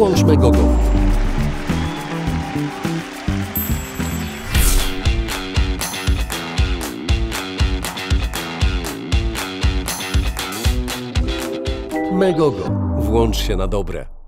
Włącz Megogo. Megogo. Włącz się na dobre.